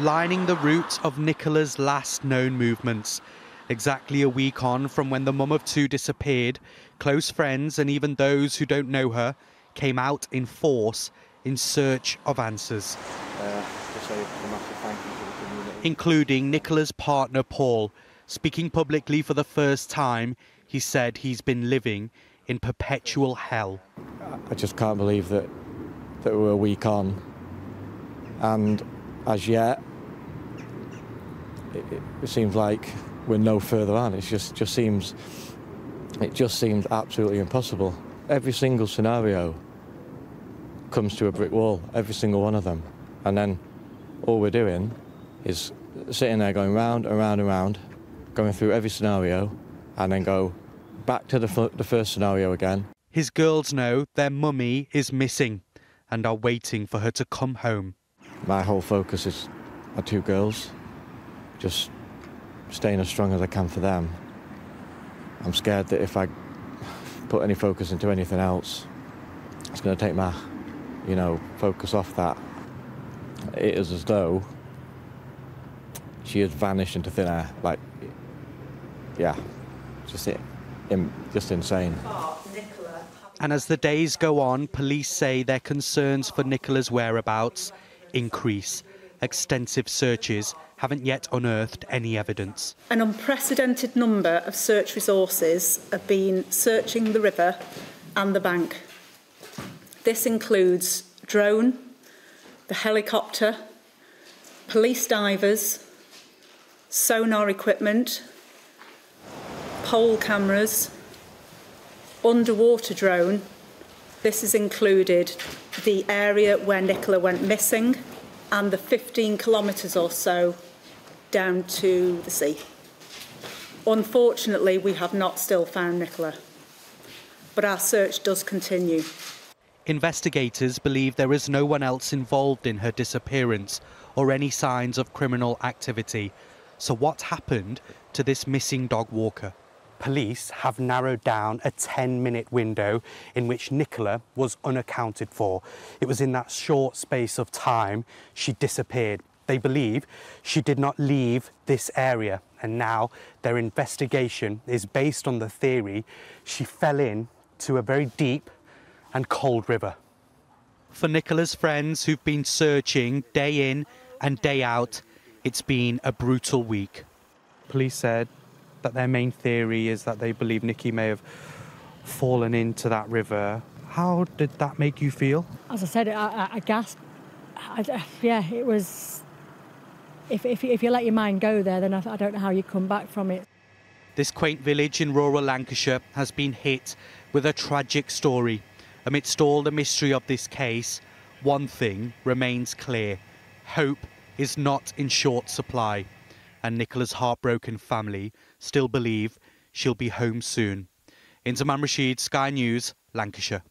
lining the route of Nicola's last known movements. Exactly a week on from when the mum of two disappeared, close friends and even those who don't know her came out in force in search of answers. Uh, including Nicola's partner Paul. Speaking publicly for the first time, he said he's been living in perpetual hell. I just can't believe that that we're a week on, and as yet, it, it seems like we're no further on. It just just seems it just seems absolutely impossible. Every single scenario comes to a brick wall, every single one of them, and then all we're doing is sitting there going round and round and round, going through every scenario, and then go back to the, the first scenario again. His girls know their mummy is missing and are waiting for her to come home. My whole focus is our two girls, just staying as strong as I can for them. I'm scared that if I put any focus into anything else, it's going to take my, you know, focus off that. It is as though she has vanished into thin air. Like, yeah, just it, just insane. And as the days go on, police say their concerns for Nicola's whereabouts increase. Extensive searches haven't yet unearthed any evidence. An unprecedented number of search resources have been searching the river and the bank. This includes drone, the helicopter, police divers, sonar equipment, pole cameras, underwater drone. This has included the area where Nicola went missing and the 15 kilometres or so down to the sea. Unfortunately, we have not still found Nicola, but our search does continue. Investigators believe there is no one else involved in her disappearance or any signs of criminal activity so what happened to this missing dog walker? Police have narrowed down a 10 minute window in which Nicola was unaccounted for. It was in that short space of time she disappeared. They believe she did not leave this area and now their investigation is based on the theory she fell in to a very deep and cold river. For Nicola's friends who've been searching day in and day out, it's been a brutal week. Police said that their main theory is that they believe Nikki may have fallen into that river. How did that make you feel? As I said, I, I gasped. I, yeah, it was. If, if, if you let your mind go there, then I, I don't know how you come back from it. This quaint village in rural Lancashire has been hit with a tragic story. Amidst all the mystery of this case, one thing remains clear hope is not in short supply, and Nicola's heartbroken family still believe she'll be home soon. Inzamam Rashid, Sky News, Lancashire.